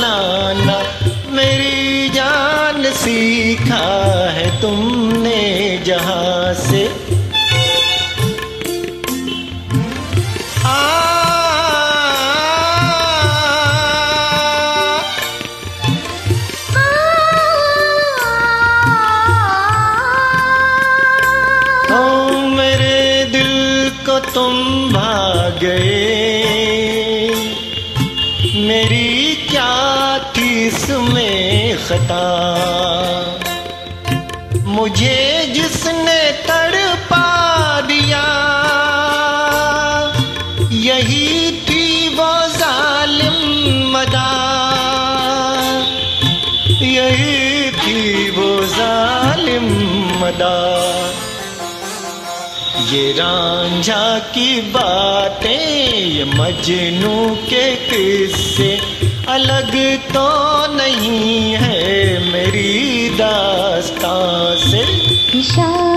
चलाना मेरी जान सीखा है तुमने जहाँ से। तुम भाग गए मेरी इसमें मुझे जिसने तड़पा दिया, यही थी वो जालिम मदा। यही थी वो जालिम मदा। ये रांझा की बातें, ये मजनू के किस्से अलग तो नहीं है मेरी दास्तां से। इशारों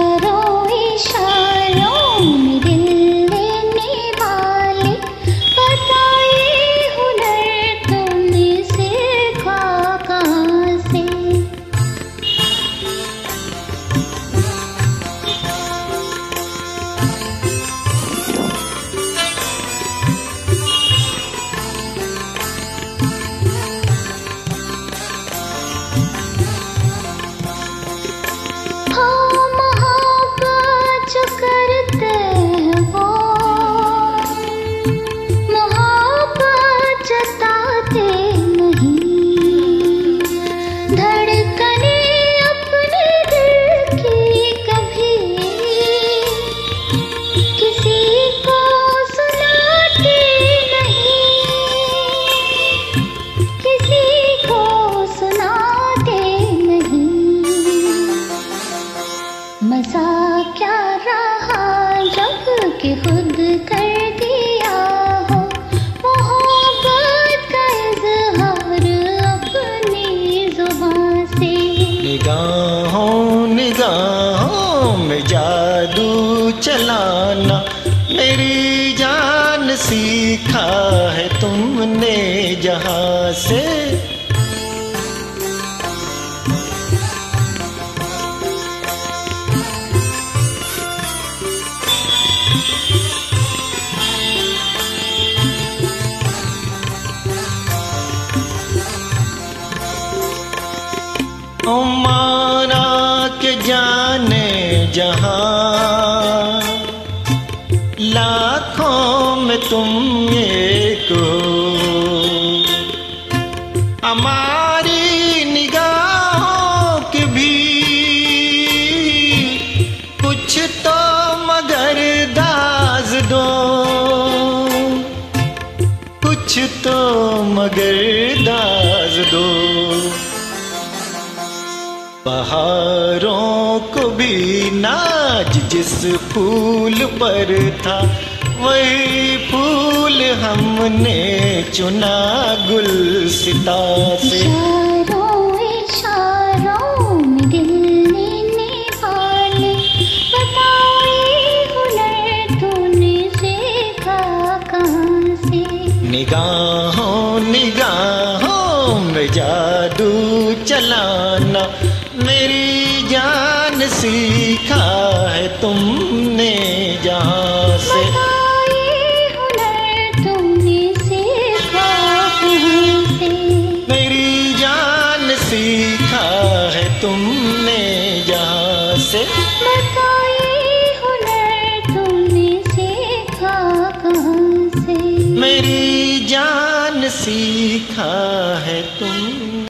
निगाहों निगाहों में जादू चलाना। मेरी जान सीखा है तुमने जहाँ से। माना के जाने जहाँ लाखों में तुम एक हो। हमारी निगाहों के भी कुछ तो मगर दाज दो। कुछ तो मगर दाज दो। बहारों को भी नाज जिस फूल पर था वही फूल हमने चुना गुल सिता से। इशारों इशारों में दिल लेने वाले बताए हुनर तूने सीखा कहाँ से? निगाहों निगाहों में जादू चलाना मेरी जान सीखा है तुमने जहाँ से मेरी जान सीखा है तुमने जहाँ से। मेरी जान सीखा है तुम